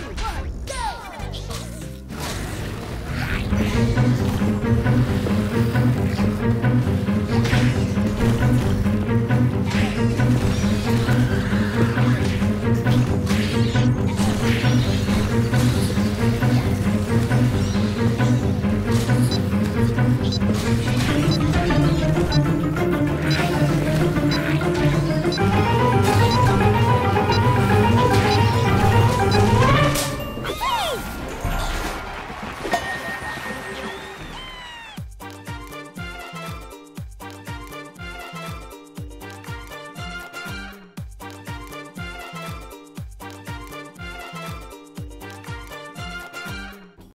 two, one.